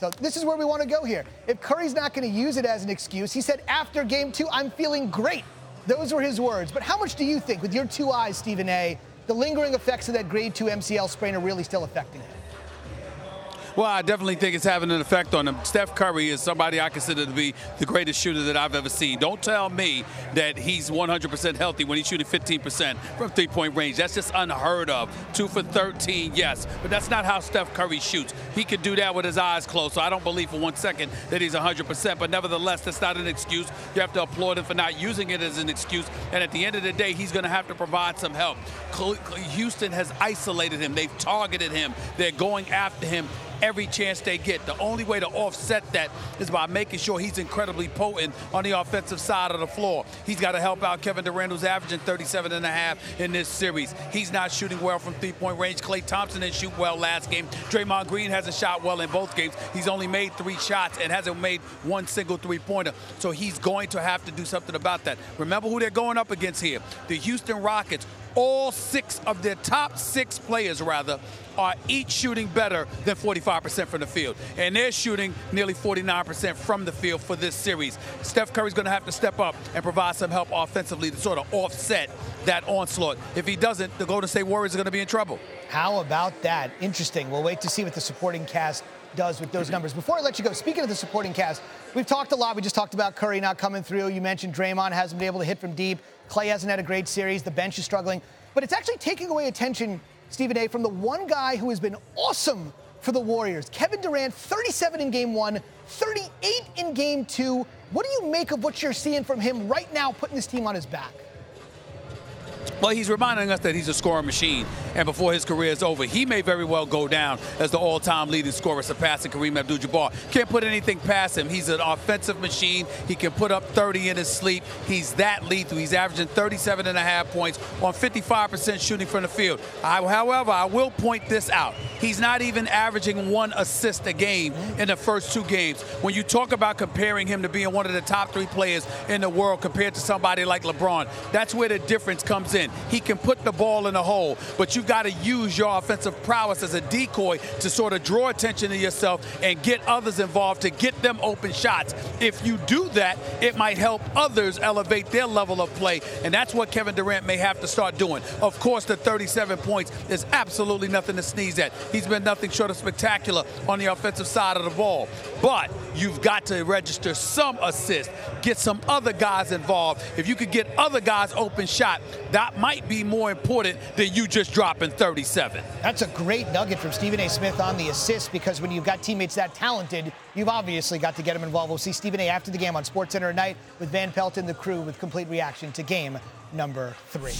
So this is where we want to go here. If Curry's not going to use it as an excuse, he said after game two, I'm feeling great. Those were his words. But how much do you think, with your two eyes, Stephen A., the lingering effects of that grade two MCL sprain are really still affecting him? Well, I definitely think it's having an effect on him. Steph Curry is somebody I consider to be the greatest shooter that I've ever seen. Don't tell me that he's 100% healthy when he's shooting 15% from three point range. That's just unheard of. Two for 13, yes, but that's not how Steph Curry shoots. He could do that with his eyes closed, so I don't believe for one second that he's 100%. But nevertheless, that's not an excuse. You have to applaud him for not using it as an excuse. And at the end of the day, he's going to have to provide some help. Houston has isolated him, they've targeted him, they're going after him every chance they get. The only way to offset that is by making sure he's incredibly potent on the offensive side of the floor. He's got to help out Kevin Durant, who's averaging 37 and a half in this series. He's not shooting well from three-point range. Klay Thompson didn't shoot well last game. Draymond Green hasn't shot well in both games. He's only made three shots and hasn't made one single three-pointer. So he's going to have to do something about that. Remember who they're going up against here. The Houston Rockets, all six of their top six players, rather, are each shooting better than 45% from the field. And they're shooting nearly 49% from the field for this series. Steph Curry's going to have to step up and provide some help offensively to sort of offset that onslaught. If he doesn't, the Golden State Warriors are going to be in trouble. How about that? Interesting. We'll wait to see what the supporting cast does with those numbers. Before I let you go, speaking of the supporting cast, we've talked a lot. We just talked about Curry not coming through. You mentioned Draymond hasn't been able to hit from deep. Klay hasn't had a great series. The bench is struggling. But it's actually taking away attention, Stephen A., from the one guy who has been awesome for the Warriors. Kevin Durant, 37 in game one, 38 in game two. What do you make of what you're seeing from him right now, putting this team on his back? Well, he's reminding us that he's a scoring machine, and before his career is over, he may very well go down as the all-time leading scorer, surpassing Kareem Abdul-Jabbar. Can't put anything past him. He's an offensive machine. He can put up 30 in his sleep. He's that lethal. He's averaging 37 and a half points on 55% shooting from the field. I, however, I will point this out. He's not even averaging one assist a game in the first two games. When you talk about comparing him to being one of the top three players in the world compared to somebody like LeBron, that's where the difference comes in. He can put the ball in the hole, but you've got to use your offensive prowess as a decoy to sort of draw attention to yourself and get others involved to get them open shots. If you do that, it might help others elevate their level of play, and that's what Kevin Durant may have to start doing. Of course, the 37 points is absolutely nothing to sneeze at. He's been nothing short of spectacular on the offensive side of the ball. But you've got to register some assists, get some other guys involved. If you could get other guys open shot, that might be more important than you just dropping 37. That's a great nugget from Stephen A. Smith on the assist because when you've got teammates that talented, you've obviously got to get them involved. We'll see Stephen A. after the game on SportsCenter at night with Van Pelt and the crew with complete reaction to game number three.